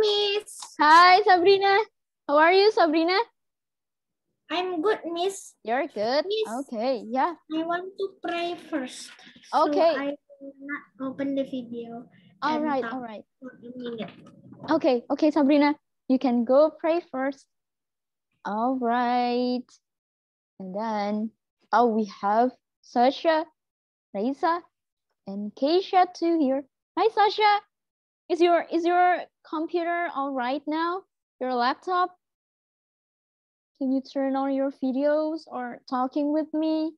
Miss. Hi, Sabrina. How are you, Sabrina? I'm good, Miss. You're good. Miss. Okay, yeah. I want to pray first. Okay. So I will not open the video. All right, all right. for a minute. Okay, okay, Sabrina. You can go pray first. All right. And then, oh, we have Sasha, Raisa, and Keisha too here. Hi, Sasha. Is your is your computer all right now? Your laptop? Can you turn on your videos or talking with me?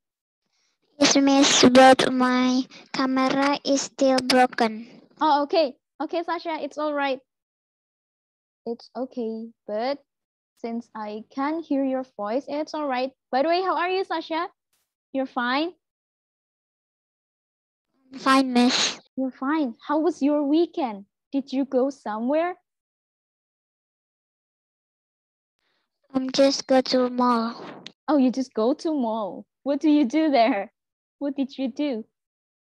Yes, miss, but my camera is still broken. Oh, okay. Okay, Sasha, it's all right. It's okay, but since I can't hear your voice, it's all right. By the way, how are you, Sasha? You're fine? I'm Fine, miss. You're fine. How was your weekend? Did you go somewhere? I'm just go to a mall. Oh, you just go to mall. What do you do there? What did you do?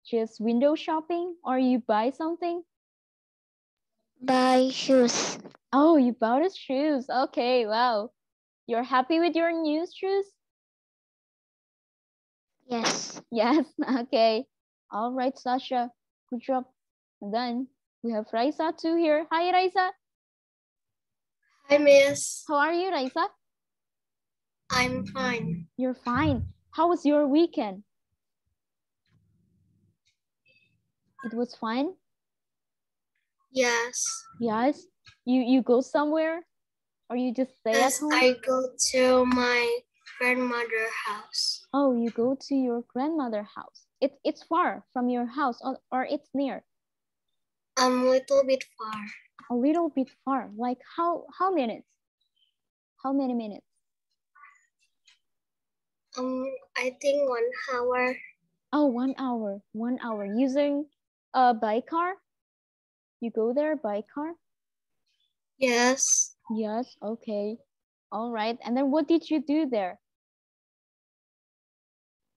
Just window shopping or you buy something? Buy shoes. Oh, you bought us shoes. Okay, wow. You're happy with your new shoes? Yes. Yes, okay. All right, Sasha. Good job. Then we have Raisa too here. Hi, Raisa. Hi, Miss. How are you, Raisa? I'm fine. You're fine. How was your weekend? It was fine? Yes. Yes. You you go somewhere? Or you just stay Yes, at home? I go to my grandmother house. Oh, you go to your grandmother house. It, it's far from your house or, or it's near? I'm a little bit far. A little bit far. Like how how minutes? How many minutes? Um, I think one hour. Oh, one hour. One hour. Using a by car? You go there by car? Yes. Yes, okay. All right. And then what did you do there?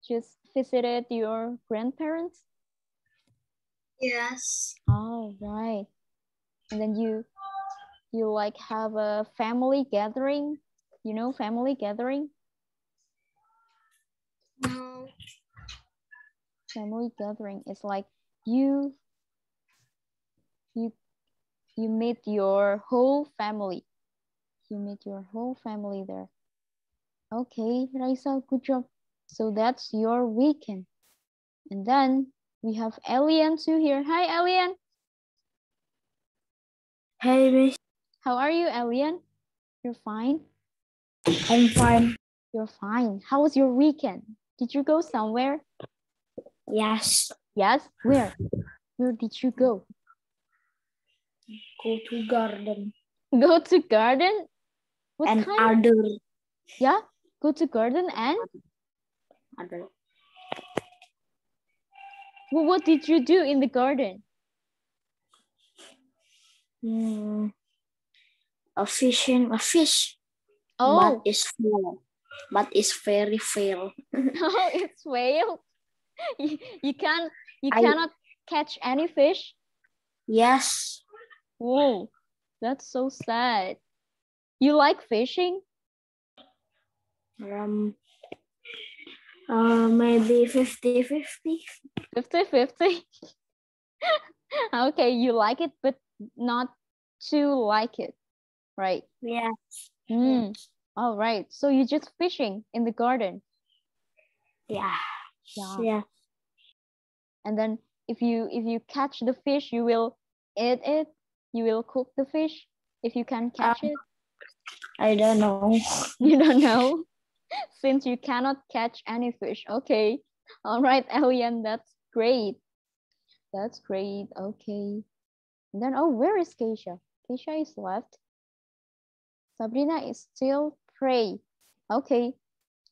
Just visited your grandparents? Yes. All right. And then you you like have a family gathering? You know family gathering? No. Family gathering is like you you you meet your whole family. You meet your whole family there. Okay, Raisa, good job. So that's your weekend. And then we have Elian too here. Hi, Elian. Hey, Miss. How are you, Elian? You're fine? I'm fine. You're fine. How was your weekend? Did you go somewhere? Yes. Yes. Where? Where did you go? Go to garden Go to garden? What and kind? other Yeah. Go to garden and other well, what did you do in the garden? hmm, a fishing a fish, Oh, but it's small, but it's very fail. oh, it's whale. You, you can't you I- cannot catch any fish. Yes. Whoa, that's so sad. You like fishing? Um. Uh, maybe 50 50. 50-50? okay, you like it, but not too like it, right? Yeah. Mm. All right. So you're just fishing in the garden. Yeah. Yeah. Yeah. And then if you if you catch the fish, you will eat it. You will cook the fish if you can catch it. I don't know. You don't know since you cannot catch any fish. Okay. All right, Elian, that's great. That's great. Okay. And then oh, where is Keisha? Keisha is left. Sabrina is still pray. Okay.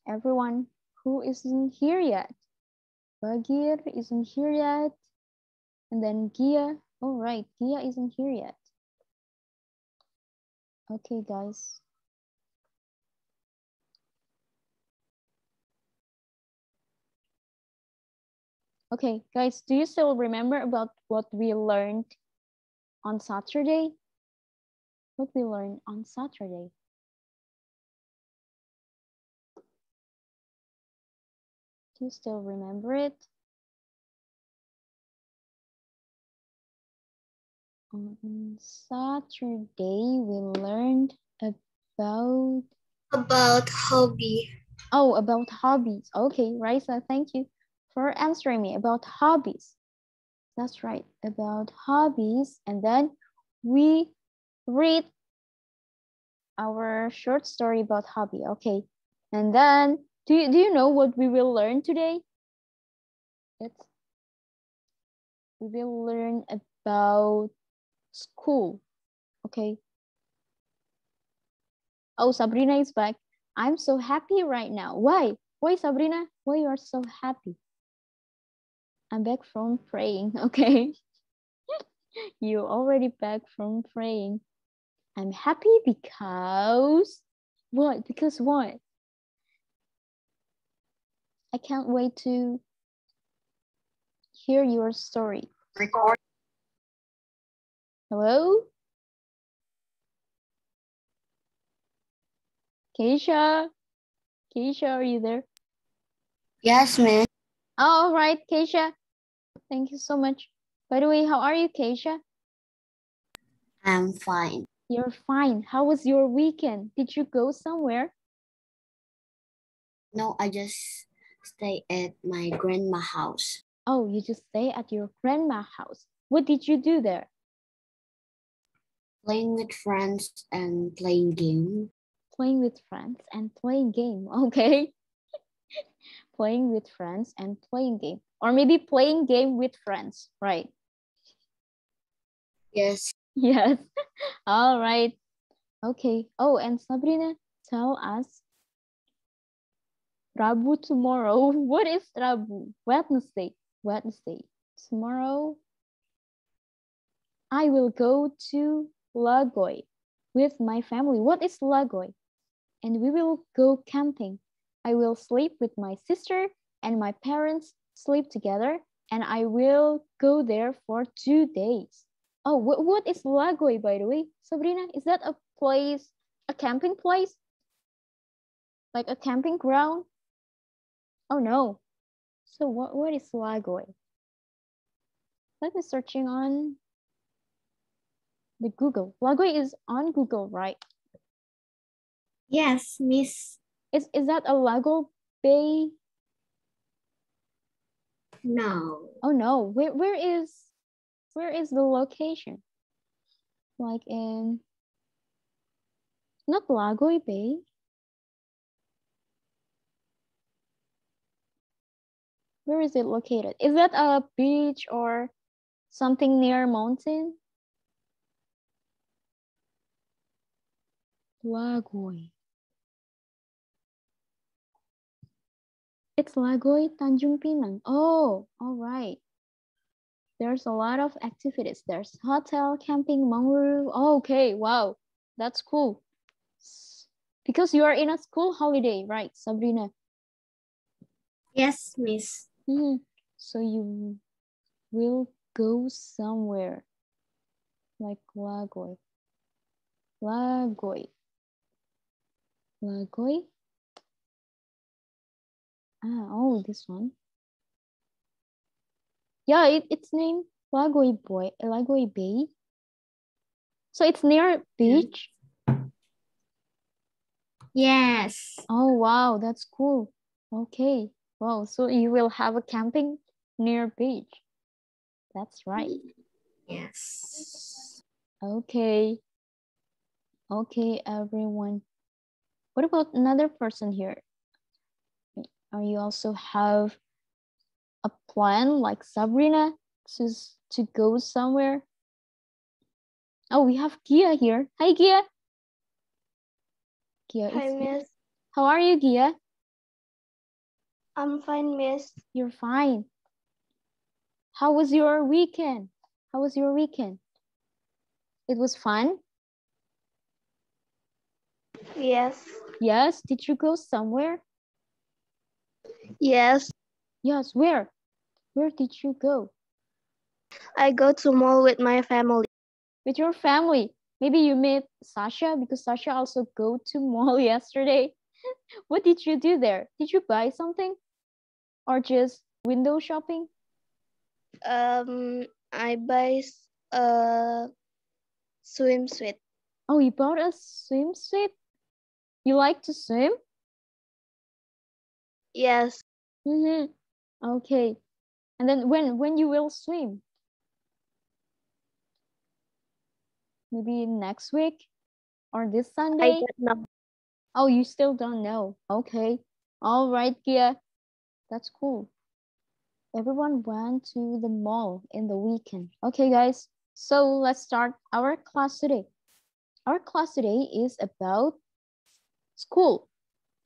Everyone who isn't here yet. Bagir isn't here yet. And then Gia. All right, Gia isn't here yet. Okay, guys. Okay, guys, do you still remember about what we learned on Saturday? what we learned on Saturday. Do you still remember it? On Saturday, we learned about About hobby. Oh, about hobbies. Okay, Raisa, thank you for answering me about hobbies. That's right, about hobbies. And then we read our short story about hobby. Okay. And then do you, do you know what we will learn today? It's we will learn about school. Okay. Oh, Sabrina is back. I'm so happy right now. Why? Why, Sabrina? Why are you are so happy? I'm back from praying, okay? you already back from praying. I'm happy because what? Because what? I can't wait to hear your story. Record. Hello? Keisha? Keisha, are you there? Yes, miss. All right, Keisha. Thank you so much. By the way, how are you, Keisha? I'm fine. You're fine. How was your weekend? Did you go somewhere? No, I just stay at my grandma house. Oh, you just stay at your grandma house. What did you do there? Playing with friends and playing game. Playing with friends and playing game. Okay. Playing with friends and playing game. Or maybe playing game with friends, right? Yes. Yes. All right. Okay. Oh, and Sabrina, tell us Rabu tomorrow. What is Rabu? Wednesday. Wednesday. Tomorrow I will go to Lagoi with my family. What is Lagoi? And we will go camping. I will sleep with my sister and my parents sleep together and I will go there for two days. Oh, what, what is Lagoi, by the way? Sabrina, is that a place, a camping place? Like a camping ground? Oh no. So what, what is Lagoi? Let me searching on the Google. Lagoi is on Google, right? Yes, miss. Is, is that a Lago Bay? No. Oh no, where, where is, where is the location? Like in, not Lagoi Bay? Where is it located? Is that a beach or something near mountain? Lagoi. It's Lagoi Tanjung Pinang. Oh, all right. There's a lot of activities. There's hotel, camping, Manguru. Oh, okay, wow, that's cool. Because you are in a school holiday, right, Sabrina? Yes, miss. Mhm. So you will go somewhere like Lagoi. Lagoi. Lagoi. Ah, oh, this one. Yeah, it, it's named Lagoi Boy, Lagoi Bay. So it's near beach. Yes. Oh, wow, that's cool. Okay. Wow, so you will have a camping near beach. That's right. Yes. Okay. Okay, everyone. What about another person here? You also have a plan like Sabrina to, to go somewhere? Oh, we have Gia here. Hi, Gia. Gia, Hi. Miss. How are you, Gia? I'm fine, Miss. You're fine. How was your weekend? How was your weekend? It was fun? Yes. Yes. Did you go somewhere? Yes. Yes. Where? Where did you go? I go to mall with my family. With your family. Maybe you met Sasha because Sasha also go to mall yesterday. what did you do there? Did you buy something or just window shopping? Um, I buy a swimsuit. Oh, you bought a swimsuit? You like to swim? Yes, Mm-hmm. Okay. And then when when you will swim? Maybe next week or this Sunday? I don't know. Oh, you still don't know. Okay. All right, Gia. That's cool. Everyone went to the mall in the weekend. Okay, guys. So let's start our class today. Our class today is about school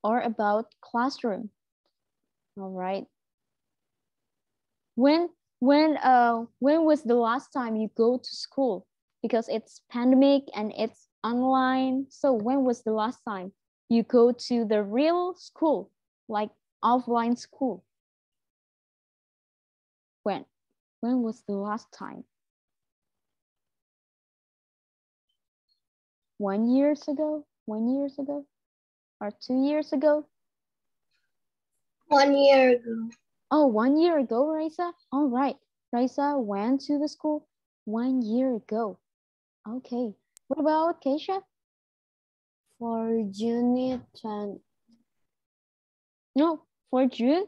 or about classroom. All right. When when uh when was the last time you go to school? Because it's pandemic and it's online. So when was the last time you go to the real school, like offline school? When? When was the last time? One years ago? One years ago? Or two years ago? One year ago. Oh, one year ago, Raisa? All right. Raisa went to the school one year ago. Okay. What about Keisha? For June 20. No, for June?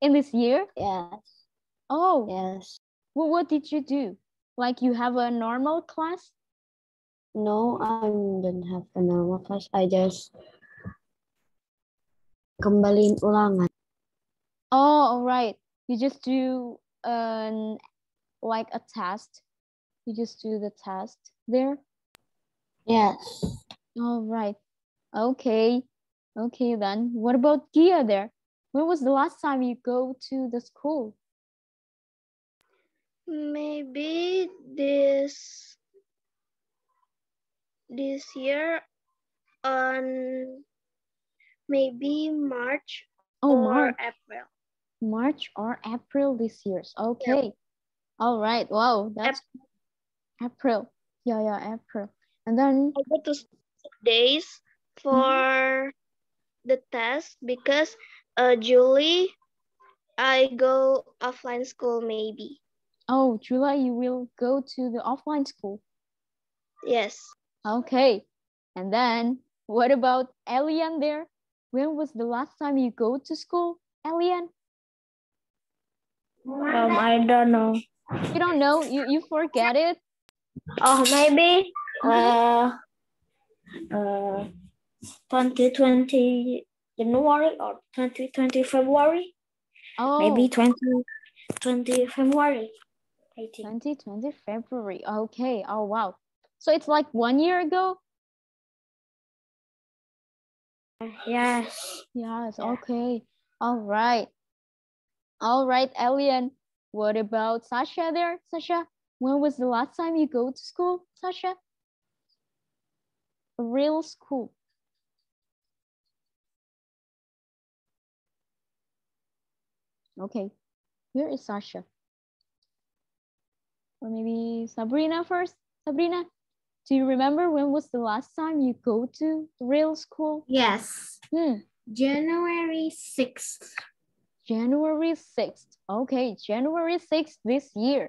In this year? Yes, Oh, yes. well, what did you do? Like you have a normal class? No, I don't have a normal class. I just kembaliin ulangan. Oh, all right. You just do um like a test. You just do the test there. Yes. All right. Okay. Okay then. What about Gia there? When was the last time you go to the school? Maybe this this year on maybe March Oh, or March. April. March or April this year. Okay. All right. Wow, that's April. Yeah, yeah, April. And then I go to days for the test because uh Julie I go offline school maybe. oh, July you will go to the offline school. Yes. Okay. And then what about Elian there? When was the last time you go to school, Elian? Um I don't know. You don't know? You you forget it? Oh maybe uh uh 2020 January or 2020 February. Oh, Maybe 2020 February. 2020 February. Okay. Oh, wow. So it's like one year ago? Yes. Yes. Yeah. Okay. All right. All right, Elian. What about Sasha there? Sasha, when was the last time you go to school, Sasha? Real school. Okay. Where is Sasha? Or maybe Sabrina first? Sabrina, do you remember when was the last time you go to real school? Yes. Hmm. January 6th. January 6th. Okay, January 6th this year.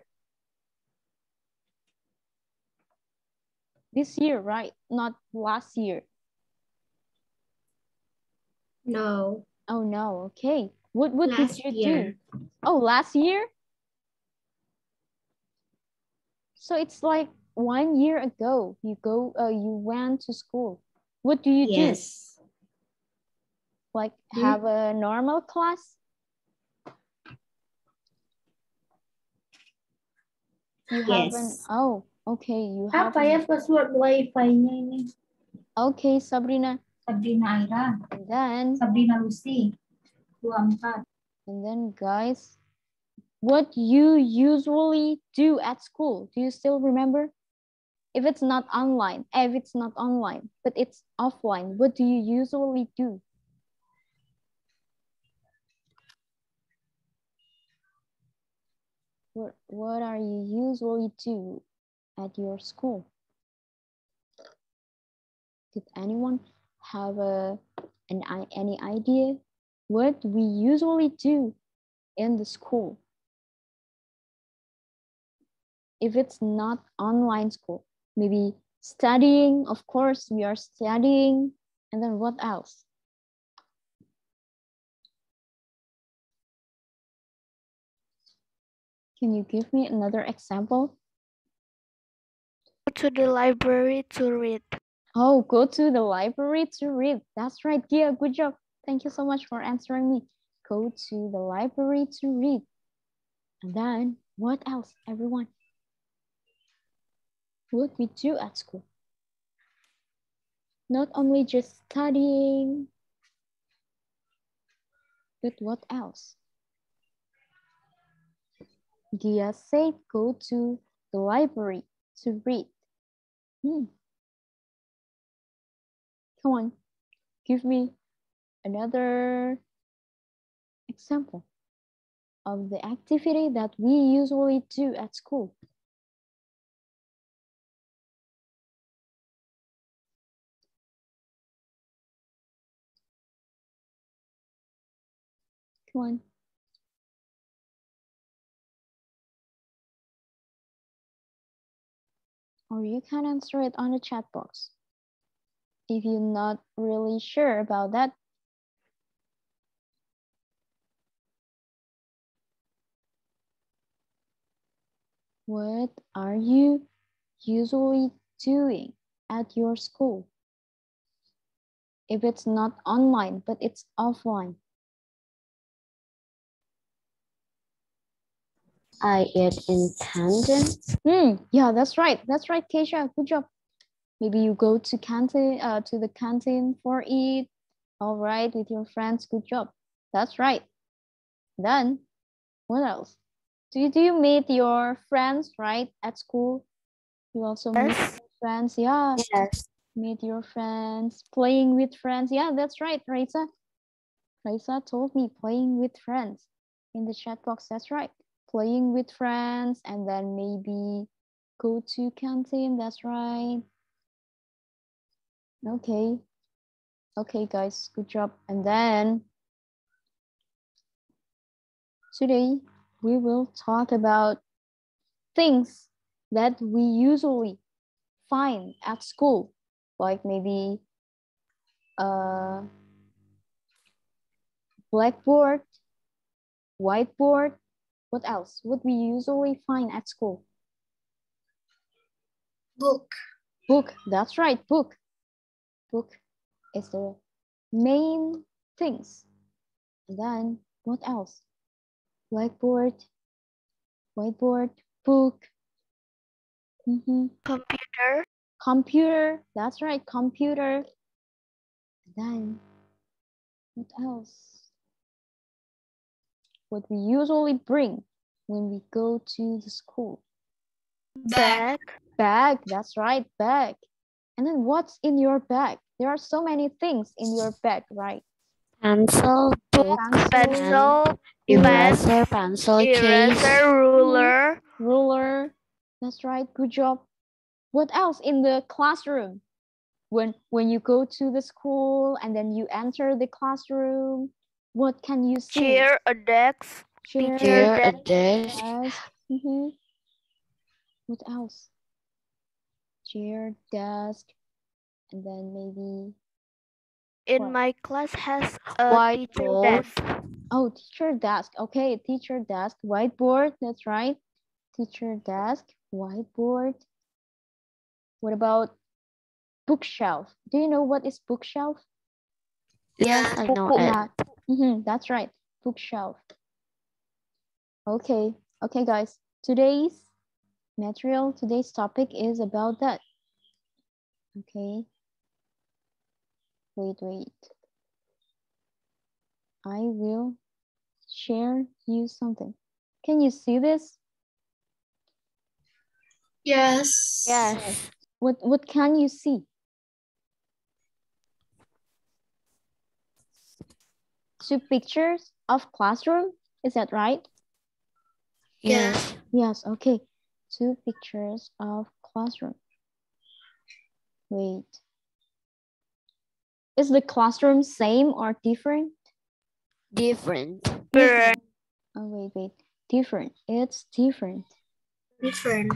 This year, right? Not last year. No. Oh no, okay. What what Last did you year. do? Oh, last year? So it's like one year ago you go uh, you went to school. What do you do? Yes. Like Hmm? have a normal class? You haven't Yes. oh okay, you ah, haven't ya password wifi-nya ini? Okay, Sabrina. Sabrina Aira, And then Sabrina Lucy, 24. And then guys, what you usually do at school, do you still remember? If it's not online, if it's not online, but it's offline, what do you usually do? What, what are you usually do at your school? Did anyone have a an any idea what we usually do in the school? If it's not online school, maybe studying, of course, we are studying. And then what else? Can you give me another example? Go to the library to read. Oh, go to the library to read. That's right, Gia. Good job. Thank you so much for answering me. Go to the library to read. And then what else, everyone? What we do at school? Not only just studying, but what else? Gia said go to the library to read. Hmm. Come on, give me another example of the activity that we usually do at school. Come on. Or you can answer it on the chat box. If you're not really sure about that, what are you usually doing at your school? If it's not online, but it's offline. I eat in canteen. Hmm, yeah, that's right. That's right, Keisha. Good job. Maybe you go to canteen uh, to the canteen for eat. All right, with your friends. Good job. That's right. Then, what else? Do you do you meet your friends right at school? You also meet Yes. your friends. Yeah, Yes. meet your friends. Playing with friends. Yeah, that's right, Raisa. Raisa told me playing with friends in the chat box. That's right playing with friends and then maybe go to canteen that's right. Okay. Okay guys good job. And then today we will talk about things that we usually find at school like maybe uh blackboard whiteboard what else would we usually find at school? Book. Book, that's right, book. Book is the main things. And then what else? Blackboard, whiteboard, book. Mhm. Computer. Computer, that's right, computer. And then what else? What we usually bring when we go to the school. Bag. Bag. Bag, that's right, bag. And then what's in your bag? There are so many things in your bag, right? Pencil, book, Pencil. eraser, pencil case, Eraser. Ruler. Ruler, that's right, good job. What else in the classroom? When when you go to the school and then you enter the classroom, what can you see? Chair. A desk. Chair, chair, a desk. desk, desk. mhm. What else? Chair, desk, and then maybe In What? my class has a teacher Whiteboard. desk. Oh, teacher desk. Okay, teacher desk, whiteboard. That's right. Teacher desk, whiteboard. What about bookshelf? Do you know what is bookshelf? Yes, I know Buku. It. Yeah, mhm, that's right. Bookshelf. Okay, okay, guys. Today's material, today's topic is about that. Okay. Wait, wait. I will share you something. Can you see this? Yes. Yes. What what can you see? Two pictures of classroom. Is that right? Yes. Yes, okay. Two pictures of classroom. Wait. Is the classroom same or different? Different. Different. Oh, wait, wait. Different. It's different. Different.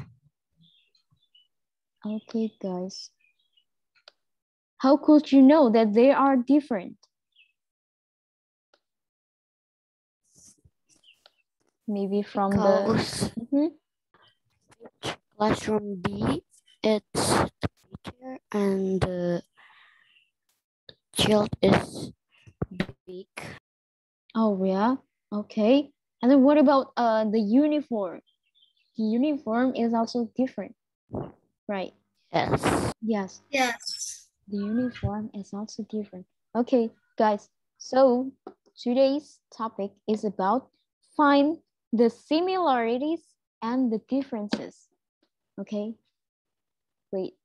Okay, guys. How could you know that they are different? Maybe from the... Because Mhm. classroom B, it's the teacher and the child is big. Oh, yeah. Okay. And then what about uh the uniform? The uniform is also different, right? Yes. Yes, Yes. the uniform is also different. Okay, guys. So today's topic is about find the similarities and the differences. Okay. Wait.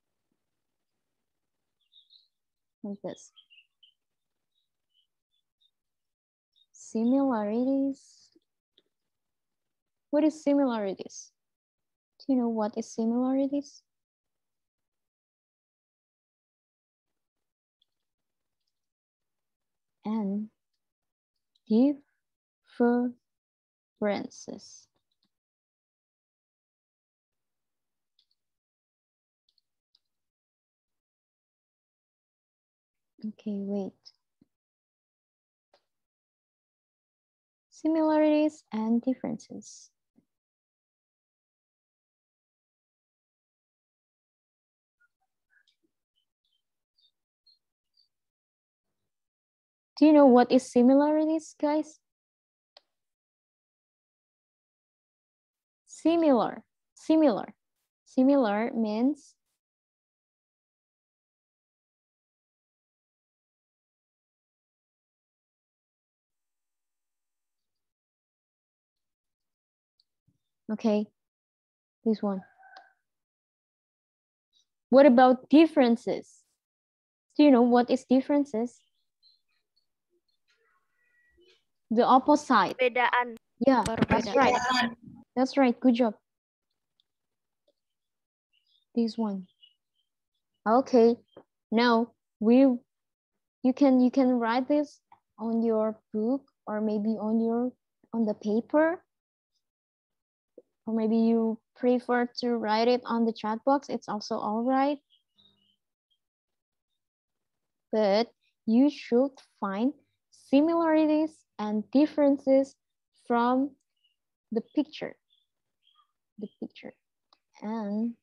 Like this. Similarities. What is similarities? Do you know what is similarities? And differences. Okay, wait. Similarities and differences. Do you know what is similarities, guys? Similar, similar. Similar means Okay, this one. What about differences? Do you know what is differences? The opposite. Bedaan. Yeah, that's Perbedaan. right. That's right. Good job. This one. Okay. Now we you can you can write this on your book or maybe on your on the paper or maybe you prefer to write it on the chat box, it's also all right. But you should find similarities and differences from the picture. The picture. And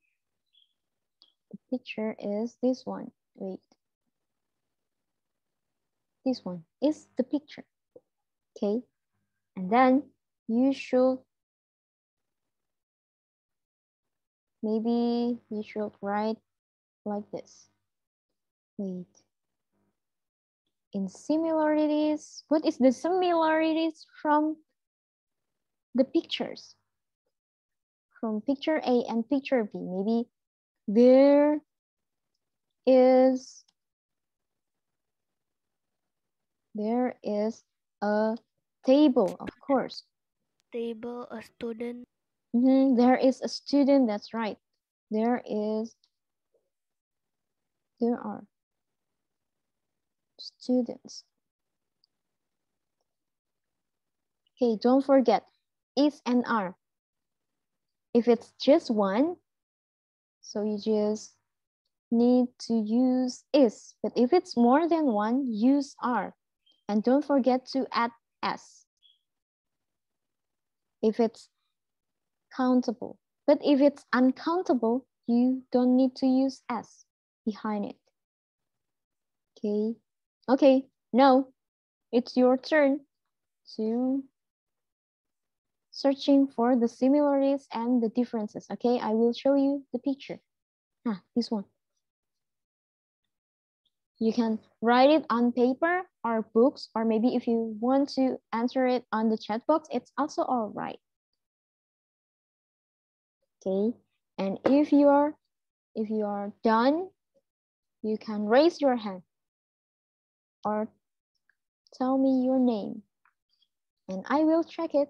the picture is this one. Wait. This one is the picture. Okay. And then you should maybe you should write like this. Wait. In similarities, what is the similarities from the pictures? From picture A and picture B, maybe there is there is a table, of course. Table, a student. Mhm, There is a student, that's right. There is, there are students. Okay, don't forget, is and are. If it's just one, so you just need to use is. But if it's more than one, use are. And don't forget to add s. If it's countable. But if it's uncountable, you don't need to use S behind it. Okay. Okay, now it's your turn to searching for the similarities and the differences. Okay, I will show you the picture. Ah, this one. You can write it on paper or books, or maybe if you want to answer it on the chat box, it's also all right. Okay, and if you are if you are done, you can raise your hand or tell me your name and I will check it.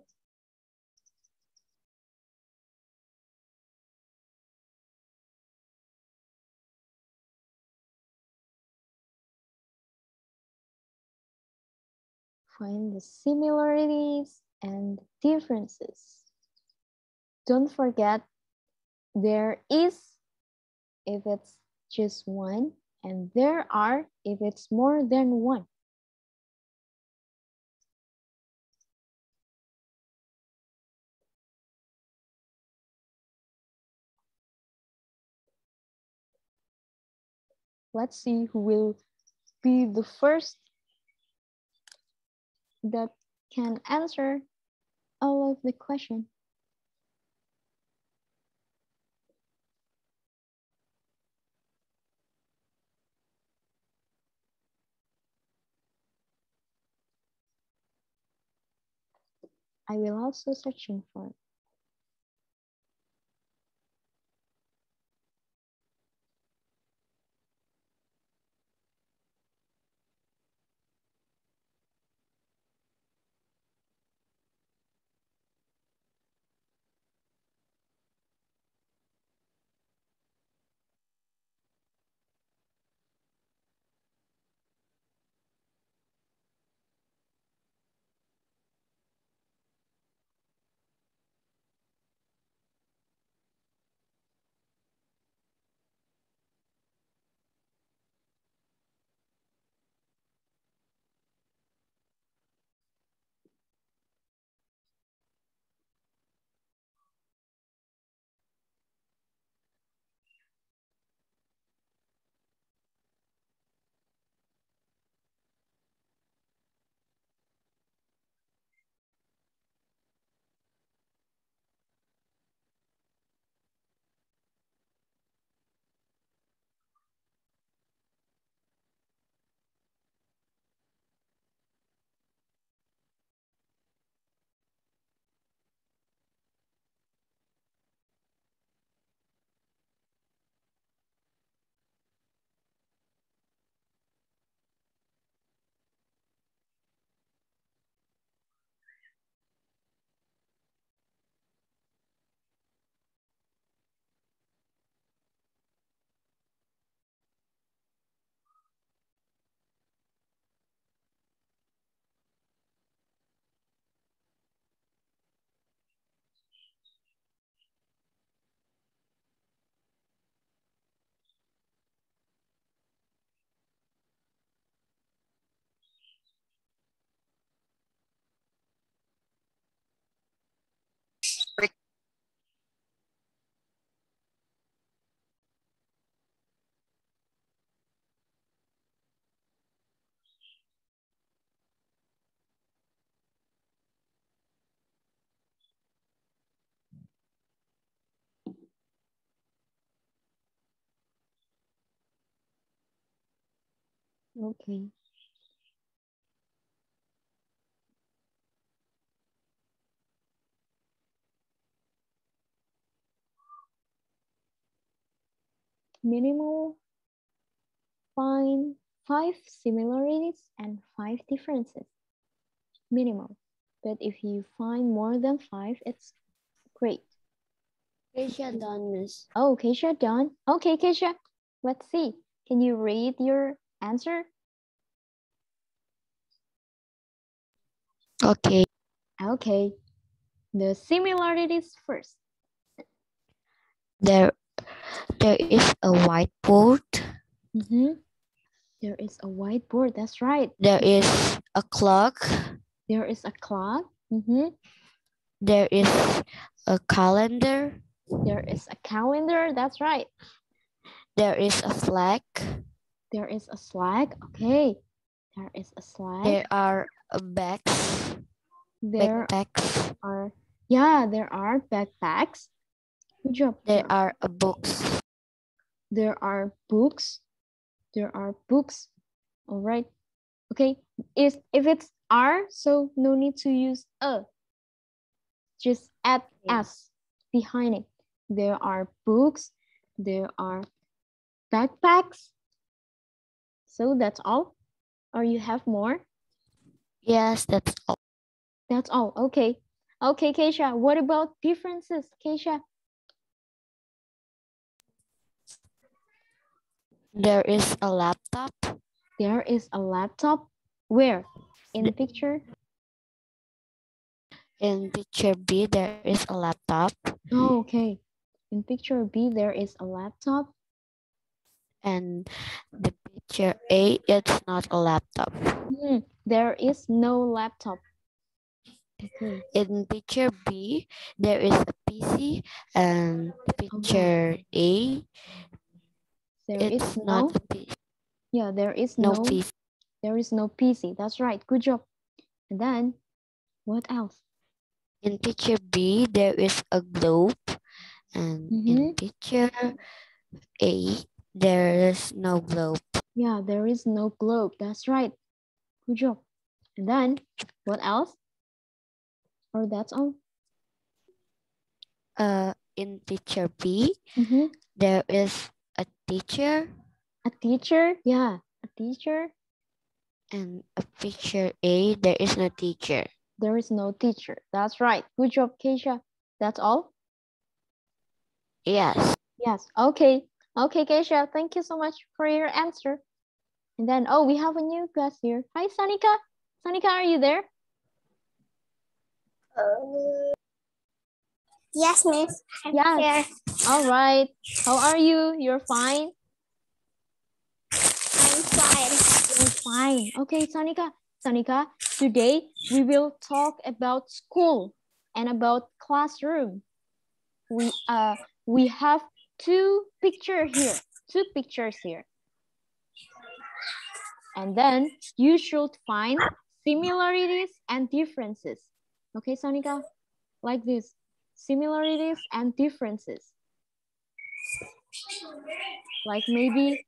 Find the similarities and differences. Don't forget there is if it's just one and there are if it's more than one. Let's see who will be the first that can answer all of the question. I will also searching for Okay. Minimal. Find five similarities and five differences. Minimal. But if you find more than five, it's great. Keisha done, miss. Oh, Keisha done. Okay, Keisha, let's see. Can you read your answer? Okay. Okay. The similarities first. There, there is a whiteboard. Mhm. There is a whiteboard. That's right. There is a clock. There is a clock. Mhm. There is a calendar. There is a calendar. That's right. There is a flag. There is a flag. Okay. There is a flag. There are bags. There Backpacks. are, yeah, there are backpacks. Good job. There are books. there are books. There are books. All right. Okay. Is if it's are, so no need to use a. Just add s behind it. There are books. There are backpacks. So that's all. Or you have more? Yes, that's all. That's all. Okay. Okay, Keisha. What about differences, Keisha? There is a laptop. There is a laptop. Where? in the picture? In picture B, there is a laptop. Oh, okay. In picture B, there is a laptop. And the picture A, it's not a laptop. Hmm, there is no laptop. Okay. In picture B, there is a PC. And picture A, There is it's no, not a PC. yeah, there is No no, PC. there is no PC. That's right. Good job. And then what else? In picture B, there is a globe. And in picture A, there is no globe. Yeah, there is no globe. That's right. Good job. And then what else? Or that's all? Uh, in teacher B, Mhm. there is a teacher. A teacher? Yeah, a teacher. And a picture A, there is no teacher. There is no teacher. That's right. Good job, Keisha. That's all? Yes. Yes. Okay. Okay, Keisha. Thank you so much for your answer. And then, oh, we have a new guest here. Hi, Sanika. Sanika, are you there? Yes, Miss. I'm Yes. here. All right. How are you? You're fine? I'm fine. You're fine. Okay, Sanika. Sanika, today we will talk about school and about classroom. We uh we have two picture here, two pictures here. And then you should find similarities and differences. Okay, Sanika? Like this. Similarities and differences. Like maybe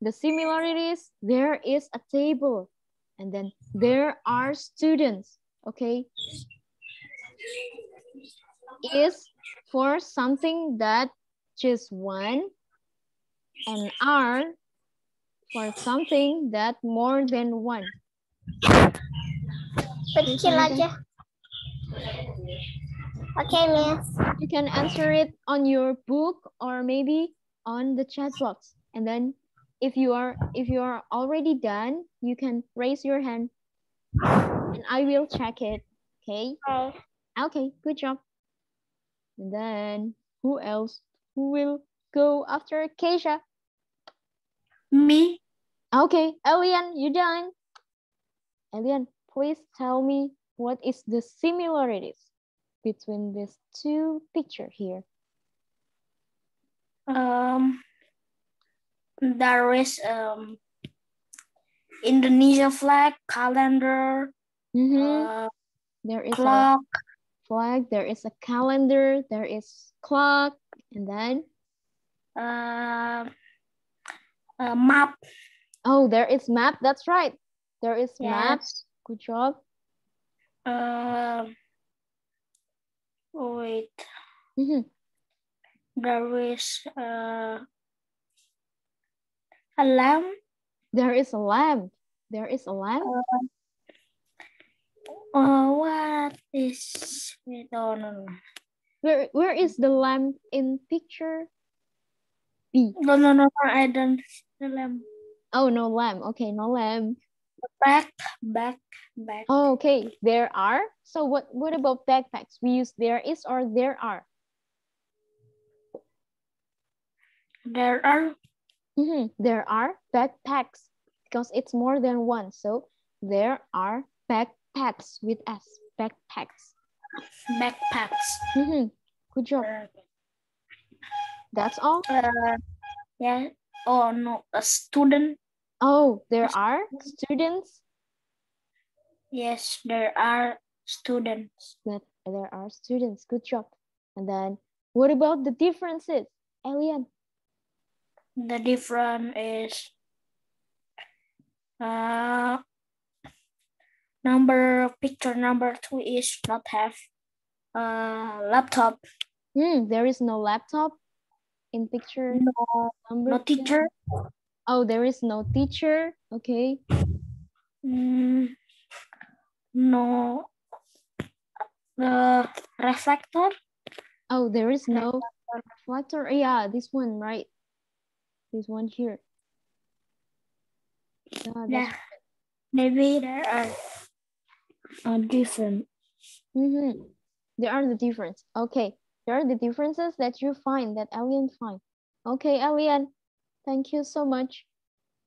the similarities, there is a table and then there are students, okay? Is for something that just one and are for something that more than one. Kecil aja. Okay, Miss. You can answer it on your book or maybe on the chat box. And then if you are if you are already done, you can raise your hand and I will check it. Okay? Okay. Okay, good job. And then who else? Who will go after Keisha? Me, Okay, Elian, you done? Elian, please tell me what is the similarities between these two picture here? um, there is um Indonesia flag, calendar, Mhm. uh, There is a clock, flag, there is a calendar, there is clock, and then, uh, a map. oh, there is map. That's right. There is map. Good job. Um, wait, Mhm. there is uh, a lamp. There is a lamp. There is a lamp. Uh, what is wait, oh, no, no, Where where is the lamp in picture? B. no, no, no, no, I don't the lamp. Oh, no lamp. Okay, no lamp. Back, back, back. Oh, okay. There are. So what what about backpacks? We use there is or there are. There are Mhm. There are backpacks because it's more than one. So there are backpacks with S. Backpacks. backpacks. Mhm. Good job. That's all. Uh, yeah. Oh no, a student. Oh, there are students. Yes, there are students. That there are students. Good job. And then what about the differences? Elian. The difference is uh number picture number two is not have a laptop. Hmm, there is no laptop in picture No, number no two. teacher. Oh, there is no teacher. Okay. Mm, no the reflector. Oh, there is no reflector. Yeah, this one, right? This one here. Yeah, Yeah. Maybe there are uh, different. Mm-hmm. There are the difference. Okay. There are the differences that you find, that Elian find. Okay, Elian. Thank you so much.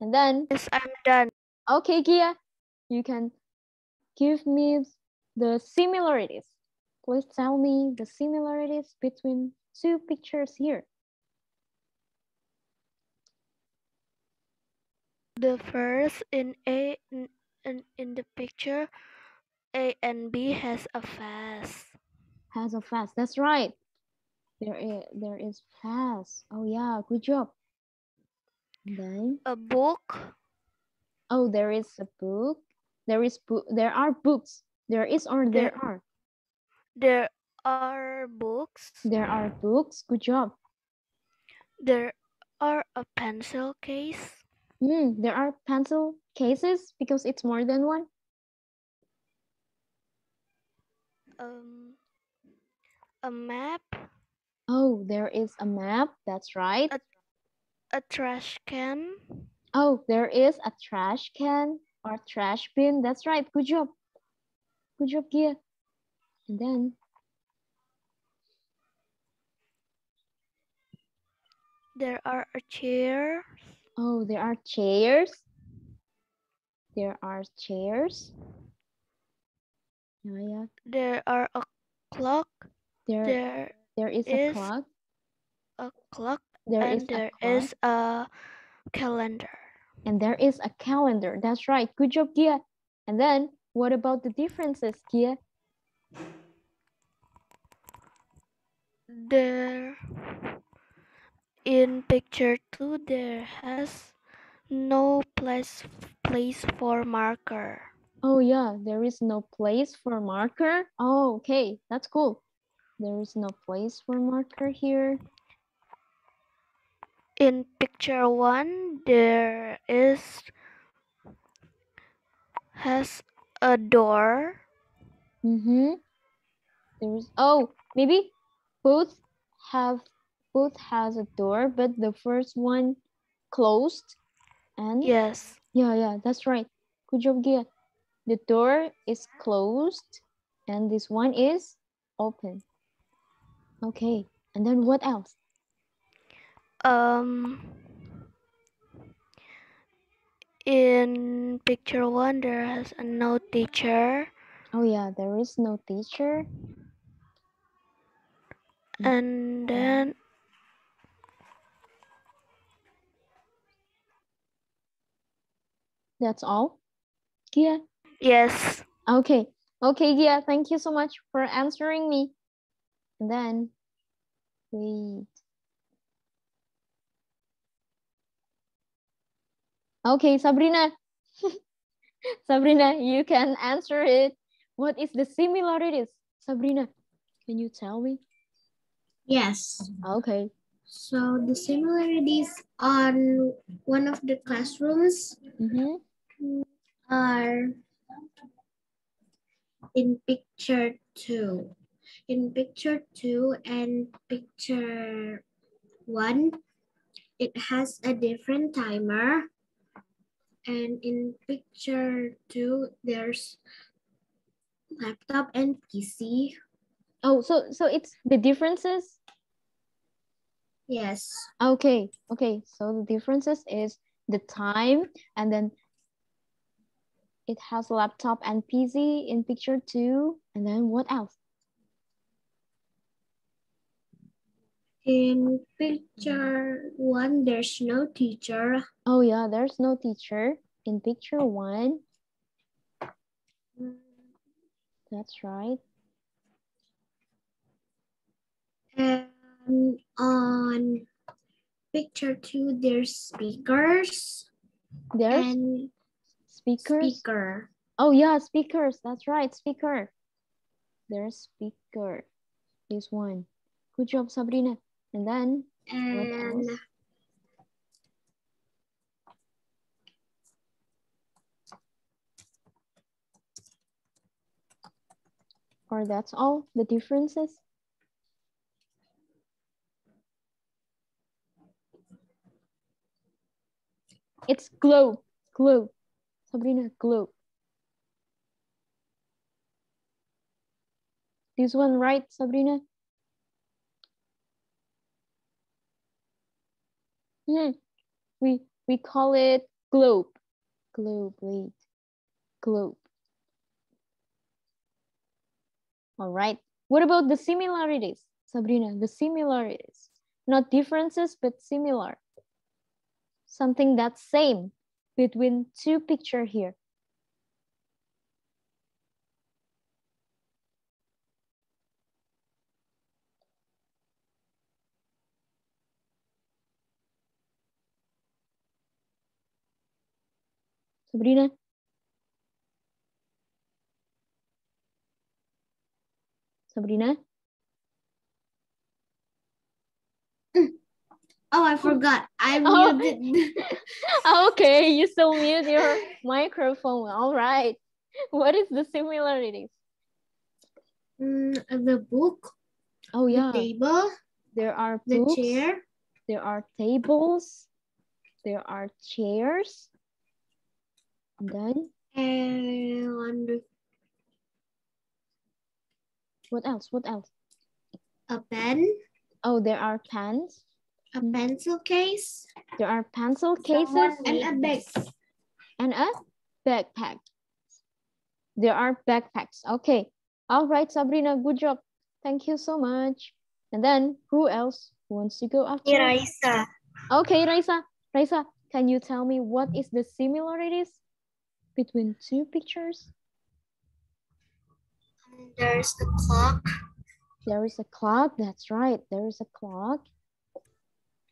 And then, Yes, I'm done. okay, Gia, you can give me the similarities. Please tell me the similarities between two pictures here. The first in A in, in, in the picture, A and B has a fast. Has a fast. That's right. There is there is fast. Oh yeah, good job. Then A book, oh there is a book. There is book. There are books. There is or there There- are. there are books, There are books. Good job. there are a pencil case, Hmm, there are pencil cases because it's more than one. um, a map, Oh, there is a map. That's right. a trash can, Oh, there is a trash can or trash bin. That's right. Good job. Good job, Gia. And then, there are a chair, oh, there are chairs. There are chairs. Yeah, yeah. there are a clock, There, there there is a clock. a clock, There is and there a is a calendar. And there is a calendar. That's right. Good job, Gia. And then, what about the differences, Gia? There, in picture two, there has no place place for marker. Oh yeah, there is no place for marker. Oh, okay, that's cool. There is no place for marker here. In picture one, there is has a door. Mm-hmm. There's oh maybe both have both has a door, but the first one closed. And Yes, yeah, yeah, that's right. Good job, Gia. The door is closed and this one is open. Okay, and then what else? um, in picture one, there has a no teacher, Oh yeah, there is no teacher. and then That's all. Gia. yes, Okay. Okay, Gia, thank you so much for answering me. And then, wait. Okay, Sabrina. Sabrina, you can answer it. What is the similarities? Sabrina, can you tell me? Yes. Okay. So the similarities on one of the classrooms Mm-hmm. are in picture two. In picture two and picture one, it has a different timer. And in picture two, there's laptop and PC. Oh, so so it's the differences? Yes. Okay, okay. So the differences is the time and then it has laptop and PC in picture two. And then what else? In picture one, there's no teacher. Oh yeah, there's no teacher in picture one. That's right. And on picture two, there's speakers There's and speakers. speaker. Oh yeah, speakers. That's right, speaker. There's speaker. This one. Good job, Sabrina. And then And or that's all the differences. It's globe, globe. Sabrina, globe. This one, right, Sabrina? Hmm. We we call it globe. Globe, wait. Globe. All right. What about the similarities, Sabrina? The similarities. Not differences, but similar. Something that's same between two picture here. Sabrina? Sabrina? Oh, I forgot. I Oh. muted. okay, you still mute your microphone. All right. What is the similarities? Mm, the book, Oh the yeah, table, there are the books, chair, there are tables, there are chairs. And then and what else? What else? a pen, Oh, there are pens, a pencil case, there are pencil cases, and a bag. and a backpack. There are backpacks. Okay. All right, Sabrina, good job. Thank you so much. And then who else wants to go after? Raisa. Okay, Raisa. Raisa, can you tell me what is the similarities between two pictures? There's a clock. There is a clock. That's right. There is a clock.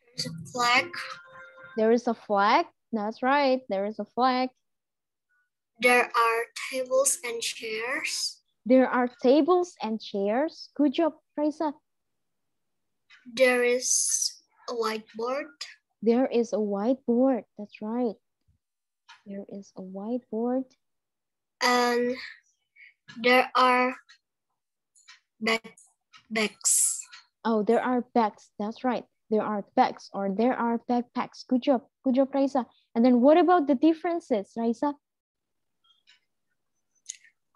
There's a flag. There is a flag. That's right. There is a flag. There are tables and chairs. There are tables and chairs. Good job, Raisa. There is a whiteboard. There is a whiteboard. That's right. There is a whiteboard. And there are bag bags. Oh, there are bags. That's right. There are bags or there are backpacks. Good job. Good job, Raisa. And then what about the differences, Raisa?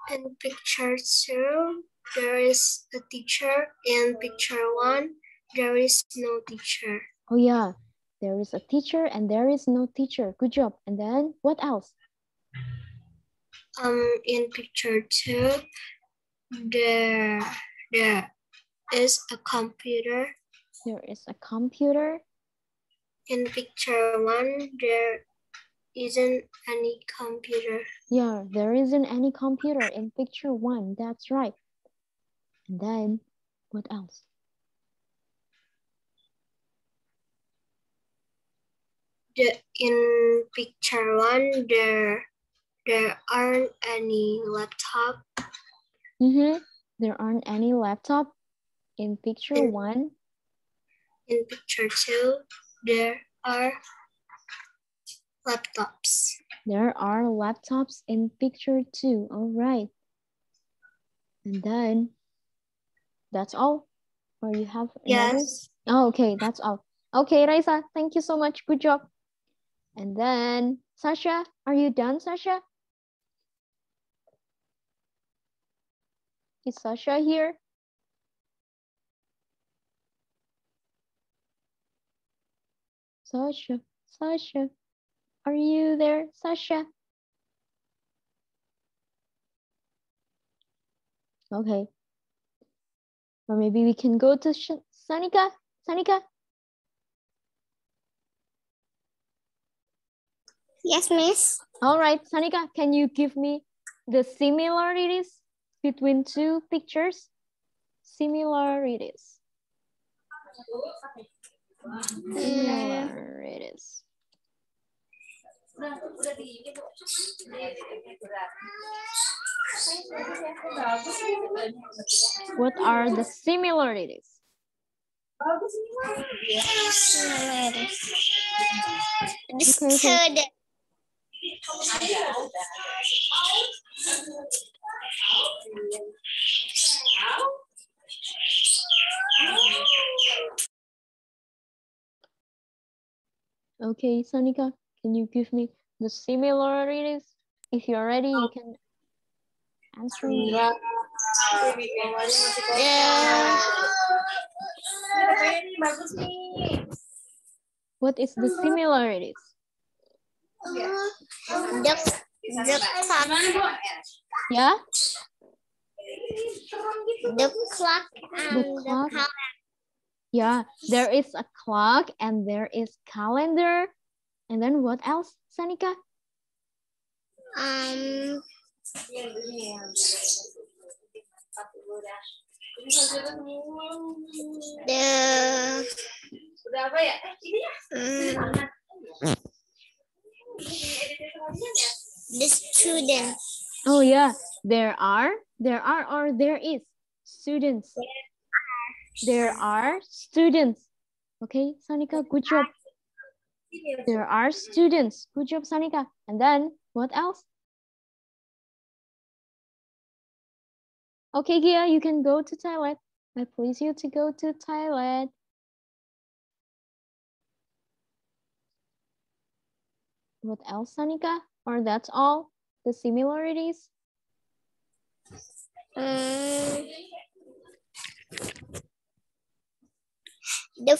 In picture two, there is a teacher. In picture one, there is no teacher. Oh yeah, there is a teacher and there is no teacher. Good job. And then what else? Um, in picture two, there there is a computer. There is a computer. In picture one, there isn't any computer. Yeah, there isn't any computer in picture one. That's right. And then what else? The, in picture one, there there aren't any laptop. Mm-hmm. There aren't any laptop in picture In- one. In picture two, there are laptops. There are laptops in picture two. All right. And then that's all? Or you have another? Yes. Oh, okay, that's all. Okay, Raisa, thank you so much. Good job. And then Sasha, are you done, Sasha? Is Sasha here? Sasha, Sasha, are you there, Sasha? Okay. Or maybe we can go to Sh Sanika. Sanika, Yes, miss. All right, Sanika, can you give me the similarities between two pictures? Similarities. Similarities. What are the similarities? Okay, okay. the Okay, Sanika, can you give me the similarities? If you're ready, you can answer me. Yeah. What is the similarities? The, the clock, Yeah? the clock and The the, clock. cal- Yeah, there is a clock and there is calendar. And then what else, Sanika? um, the mm, the student Oh yeah, there are, there are, or there is students. There are students. Okay, Sanika, good job. There are students. Good job, Sanika. And then what else? Okay, Gia, you can go to toilet. I please you to go to toilet. What else, Sanika? Or that's all? The similarities? mm, the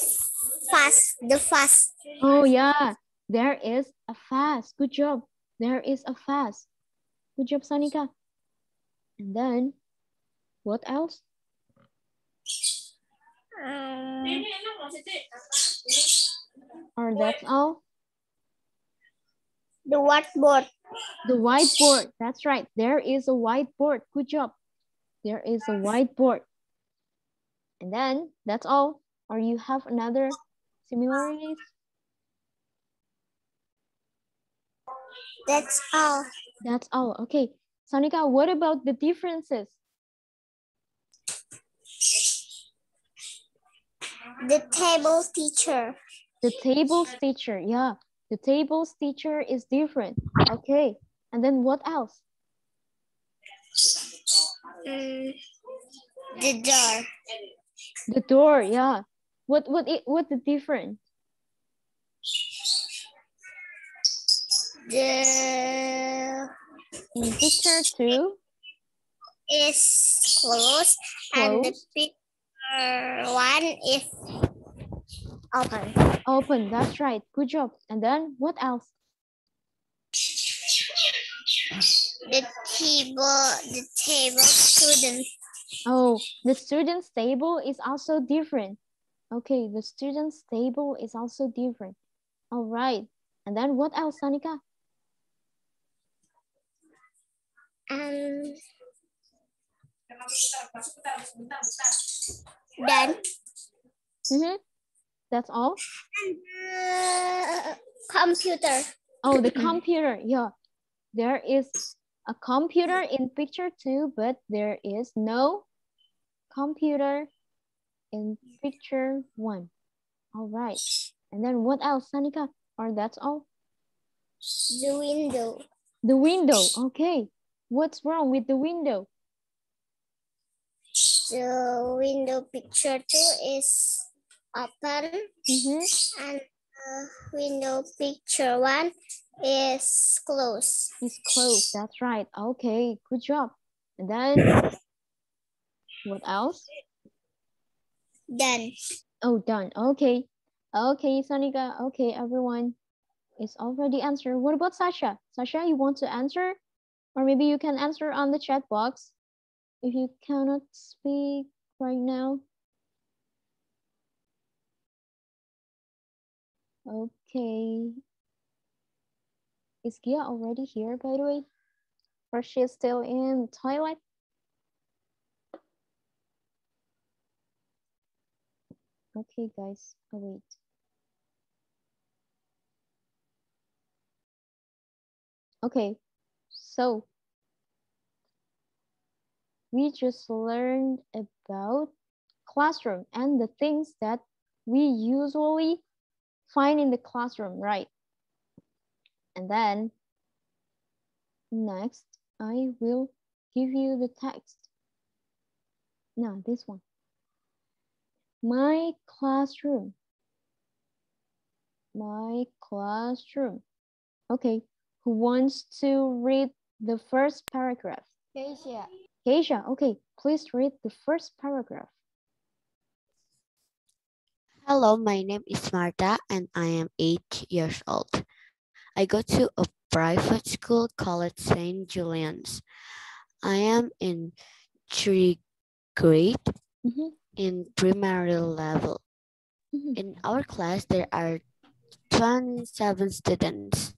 fast the fast Oh yeah, there is a fast. Good job. There is a fast. Good job, Sanika. And then, what else? um, Or that's all? The whiteboard The whiteboard. That's right. There is a whiteboard. Good job. There is a whiteboard. And then, that's all. Or you have another similarities? that's all That's all. Okay. Sanika, what about the differences? the table teacher The tables teacher, yeah. The tables teacher is different. Okay. And then what else? mm, the door The door, yeah. What what it what the difference? the In picture two, is closed and the Closed. picture one is open. open. That's right. Good job. And then what else? The table, the table student, Oh, the student's table is also different. Okay, the student's table is also different. All right. And then what else, Sanika? and then Mm-hmm. That's all? uh, computer. Oh, the computer. Yeah. There is a computer in picture two, but there is no computer in picture one. All right. And then what else, Sanika? Or that's all? The window. The window. Okay. What's wrong with the window? The window picture two is open Mm-hmm. and uh, window picture one is closed. It's closed. That's right. Okay. Good job. And then what else? Done. Oh, done. Okay. Okay, Sanika. Okay, everyone. It's already answered. What about Sasha? Sasha, you want to answer? Or maybe you can answer on the chat box if you cannot speak right now. Okay. Is Gia already here, by the way? Or she's still in toilet? Okay, guys, I'll wait. Okay, so we just learned about classroom and the things that we usually find in the classroom, right? And then next, I will give you the text. No, this one. My classroom. My classroom. Okay, who wants to read the first paragraph? Asia. Keisha, okay, please read the first paragraph. Hello, my name is Marta and I am eight years old. I go to a private school called St. Julian's. I am in three grade Mhm, in primary level. mhm. In our class, there are 27 students,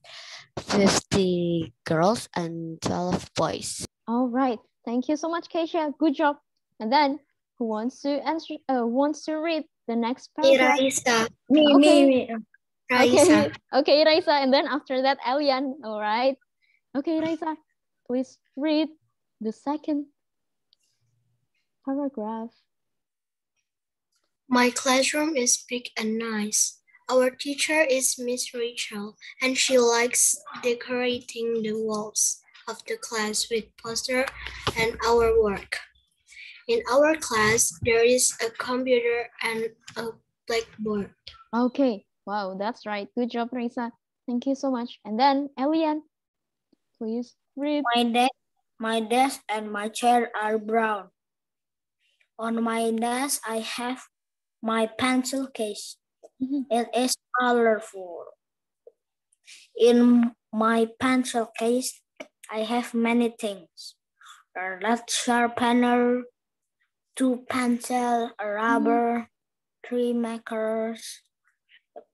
50 girls and 12 boys. All right, thank you so much, Keisha. Good job. And then, who wants to answer? Uh, wants to read the next paragraph? Raisa. Me, Okay. me, me. Raisa. Okay, okay, Raisa, and then after that, Elian. All right. Okay, Raisa, please read the second paragraph. My classroom is big and nice. Our teacher is Miss Rachel, and she likes decorating the walls of the class with poster and our work. In our class, there is a computer and a blackboard. Okay, wow, that's right. Good job, Raisa. Thank you so much. And then, Elian, please read. My desk, my desk and my chair are brown. On my desk, I have my pencil case. Mhm. It is colorful. In my pencil case, I have many things. A lead sharpener, two pencil, a rubber, three markers,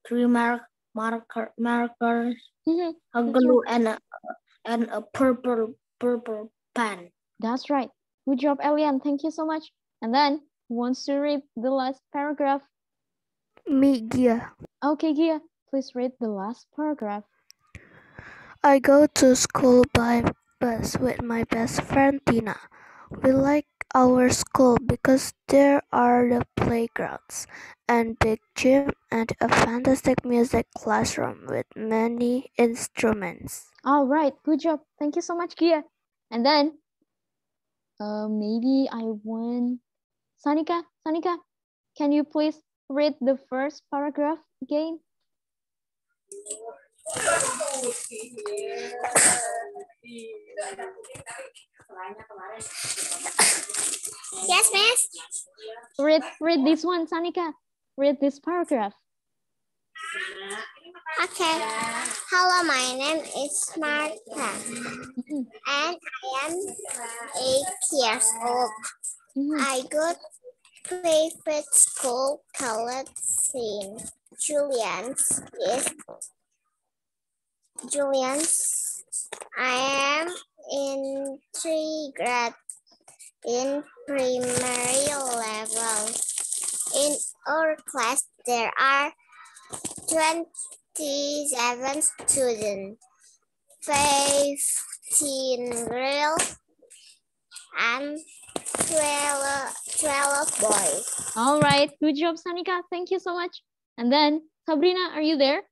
three mark, marker, markers, Mhm, a glue, and a, and a purple purple pen. That's right. Good job, Elian. Thank you so much. And then, who wants to read the last paragraph? Me, Gia. Okay, Gia, please read the last paragraph. I go to school by bus with my best friend Tina. We like our school because there are the playgrounds and big gym and a fantastic music classroom with many instruments. All right, good job. Thank you so much, Gia. And then, uh, maybe I want Sanika. Sanika, can you please read the first paragraph again? Yes, miss. Read, read this one, Sanika. Read this paragraph. Okay. Hello, my name is Martha, Mhm, and I am eight years old. mhm. I go to private school called St. Julian's. Is Julian's. I am in three grade in primary level. In our class, there are 27 students, 15 girls, and 12, 12 boys. All right, good job, Sanika. Thank you so much. And then, Sabrina, are you there?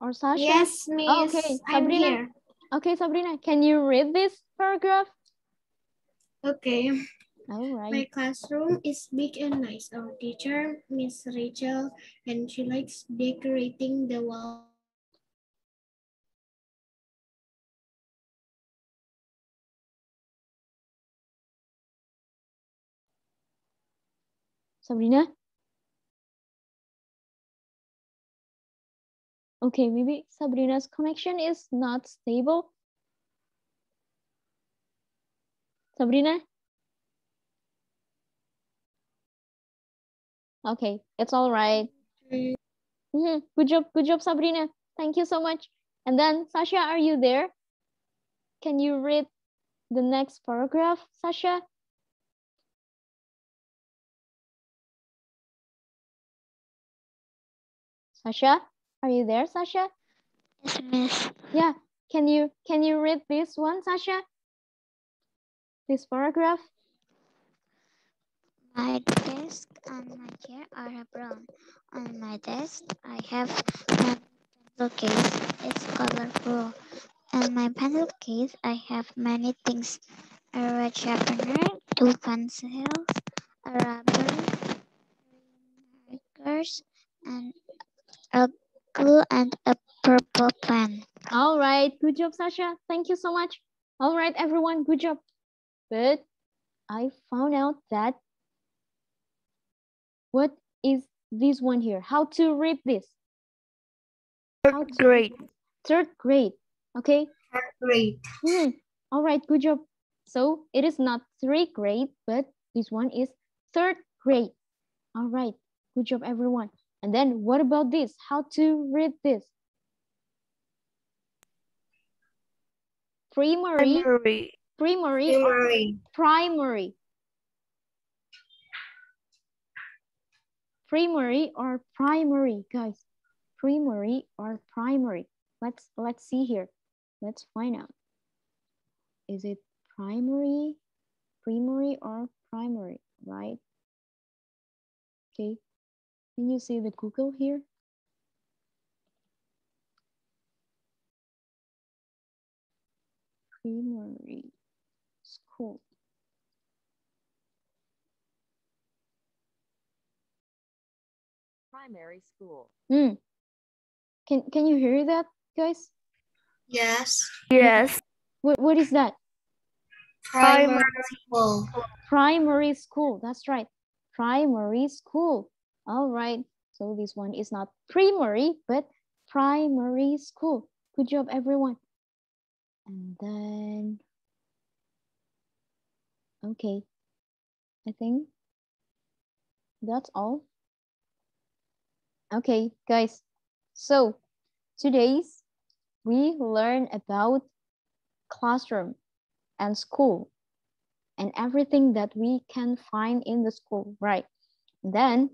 Or Sasha? Yes, miss. Oh, okay, Sabrina. here. Okay, Sabrina, can you read this paragraph? Okay. All right. My classroom is big and nice. Our teacher, Miss Rachel, and she likes decorating the wall. Sabrina? Okay, maybe Sabrina's connection is not stable. Sabrina? Okay, it's all right. Mhm, Good job, good job, Sabrina. Thank you so much. And then, Sasha, are you there? Can you read the next paragraph, Sasha? Sasha, are you there, Sasha? Yes, miss. Yeah, can you can you read this one, Sasha? This paragraph? My desk and my chair are brown. On my desk, I have my pencil case. It's colorful. In my pencil case, I have many things. A red sharpener, two pencils, a rubber, markers, and a glue and a purple pen. All right, good job, Sasha. Thank you so much. All right, everyone, good job. But I found out that what is this one here? How to read this? How Third to- grade. Third grade, okay? Great. Hmm. All right, good job. So it is not three grade, but this one is third grade. All right, good job, everyone. And then what about this? How to read this? Primary, Primary. primary, Primary. primary. Primary or primary, guys. Primary or primary. Let's let's see here. Let's find out. Is it primary, primary or primary, right? Okay. Can you see the Google here? Primary school. primary school, Hmm. Can can you hear that, guys? Yes. Yes. What what is that? Primary school. Primary school. That's right. Primary school. All right. So this one is not primary, but primary school. Good job, everyone. And then, okay. I think that's all. Okay, guys. So today's we learn about classroom and school and everything that we can find in the school, right? Then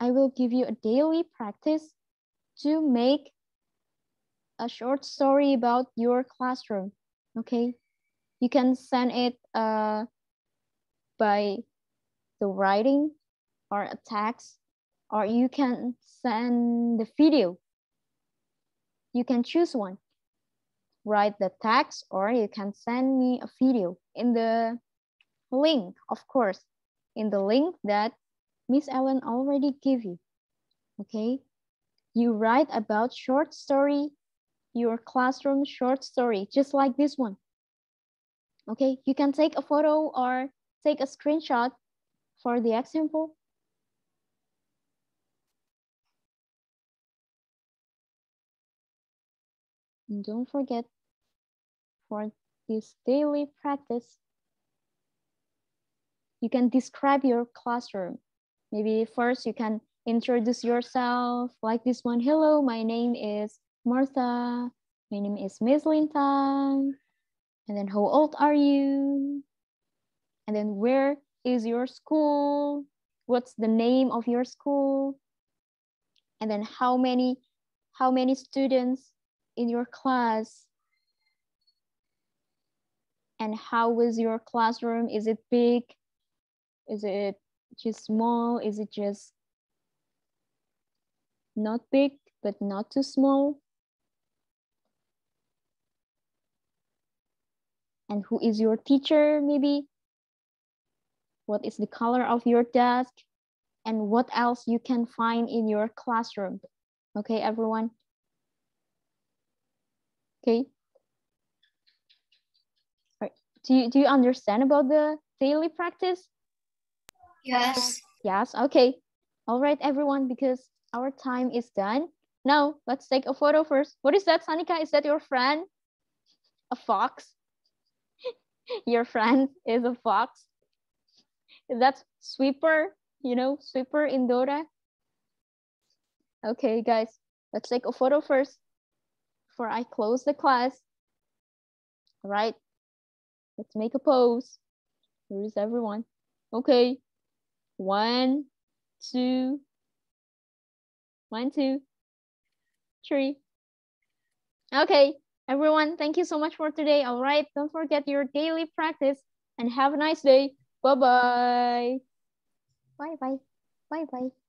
I will give you a daily practice to make a short story about your classroom, okay? You can send it uh, by the writing or a text, or you can send the video. You can choose one write the text or you can send me a video in the link, of course, in the link that Miss Ellen already gave you. Okay, you write about short story, your classroom short story, just like this one. Okay, you can take a photo or take a screenshot for the example. And don't forget for this daily practice, you can describe your classroom. Maybe first you can introduce yourself like this one. Hello, my name is Martha. My name is Miss Lintang. And then how old are you? And then where is your school? What's the name of your school? And then how many how many students in your class? And how was your classroom? Is it big? Is it just small? Is it just not big, but not too small? And who is your teacher, maybe? What is the color of your desk? And what else you can find in your classroom? Okay, everyone? Okay. All right. Do you, do you understand about the daily practice? Yes. Yes, okay. All right, everyone, because our time is done. Now, let's take a photo first. What is that, Sanika? Is that your friend? A fox? your friend is a fox? That's Swiper, you know, Swiper in Dora? Okay, guys, let's take a photo first before I close the class. All right, let's make a pose. Where is everyone? Okay, one, two, one, two, three. Okay, everyone, thank you so much for today. All right, don't forget your daily practice and have a nice day. Bye-bye. Bye-bye. Bye-bye.